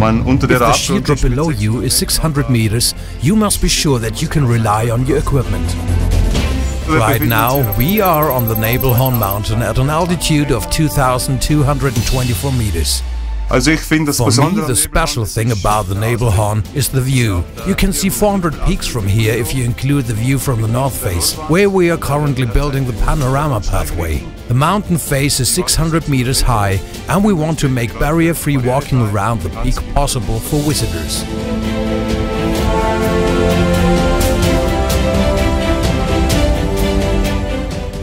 man If the sheer drop below you is 600 meters, you must be sure that you can rely on your equipment. Right now, we are on the Nebelhorn mountain at an altitude of 2,224 meters. Also ich finde das For me, the special thing about the Nebelhorn is the view. You can see 400 peaks from here if you include the view from the north face, where we are currently building the panorama pathway. The mountain face is 600 meters high, and we want to make barrier-free walking around the peak possible for visitors.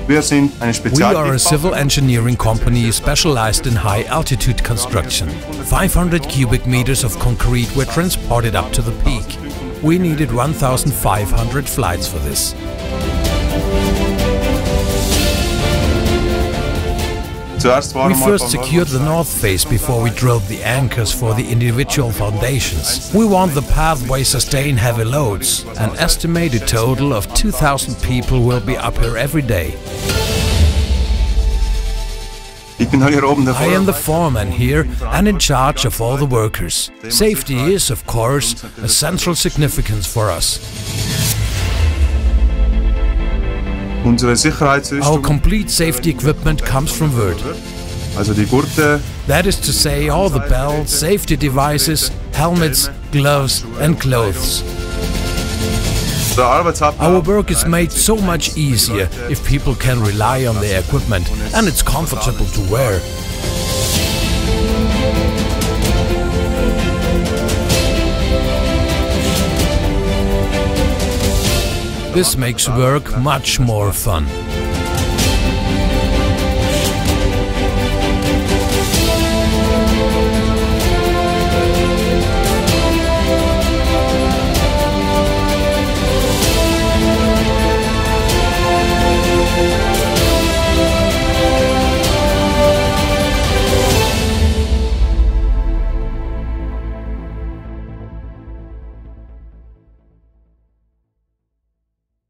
We are a civil engineering company specialized in high altitude construction. 500 cubic meters of concrete were transported up to the peak. We needed 1,500 flights for this. We first secured the north face before we drove the anchors for the individual foundations. We want the pathway to sustain heavy loads. An estimated total of 2,000 people will be up here every day. Ich bin hier oben der I am the foreman here and in charge of all the workers. Safety is, of course, a central significance for us. Unsere Our complete safety equipment comes from Würth. also die Gurte, That is to say, all the belts, safety devices, helmets, gloves, and clothes. Our work is made so much easier if people can rely on their equipment and it's comfortable to wear. This makes work much more fun.